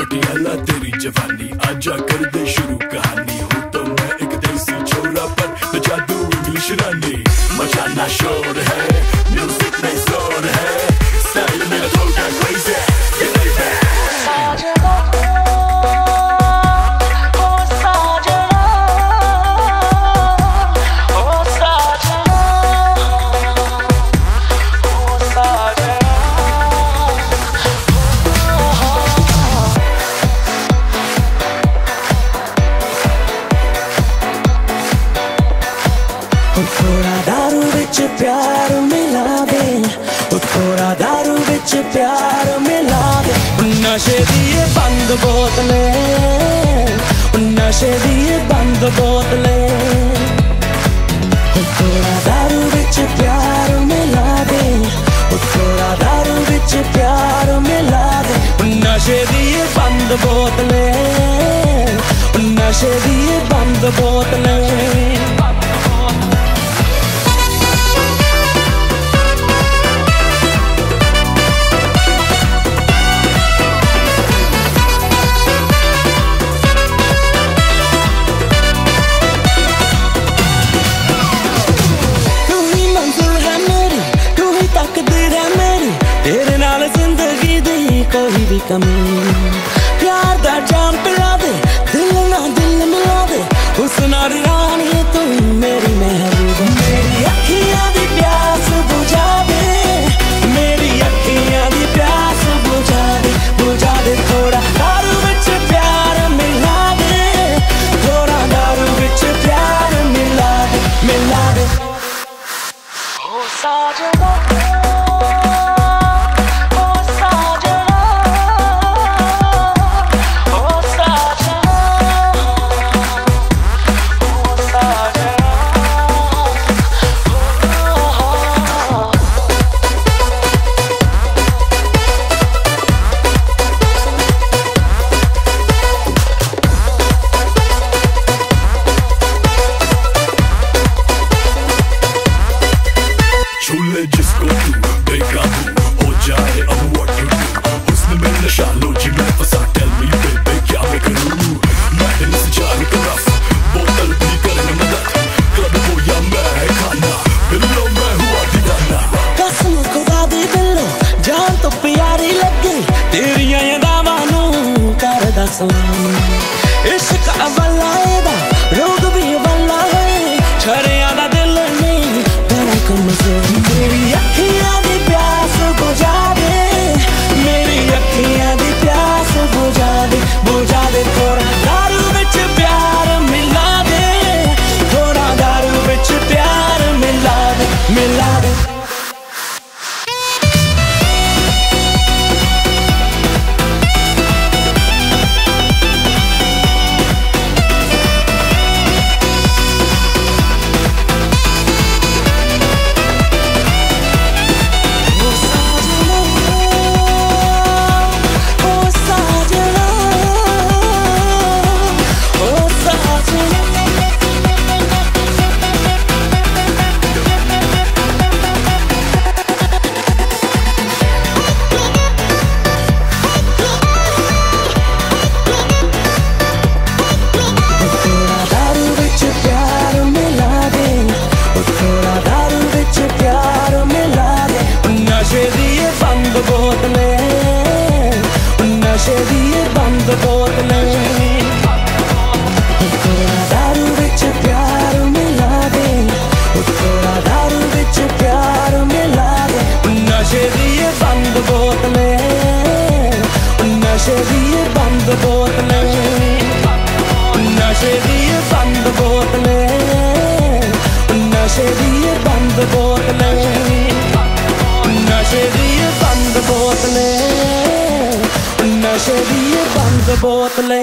पटियाला तेरी जवानी, आजा कर दे शुरू कहानी। हूँ तो मैं एक देसी छोरा पर जादू इंग्लिश रानी। मचाना शोर है। थोड़ा दारू बिच प्यार मिला दे। नशे दिए बंद बोतले। नशे दिए बंद बोतले। दारू बिच प्यार मिला दारू बिच प्यार मिला नशे दिए बंद बोतले। नशे दिए बंद बोतले। कमी। प्यार दा जाम पिला दे, दिल ना दिल मिला दे। तू मेरी मेरी अखियाँ दी प्यास बुझा दे। मेरी अखियाँ दी प्यास बुझा दे। बुझा दे, थोड़ा दारू विच प्यार मिला दे। थोड़ा दारू विच प्यार मिला दे मिला दे। ओ साजना salam a avalayda नशे दिए बंद बोतलें नशे दिए बंद बोतले।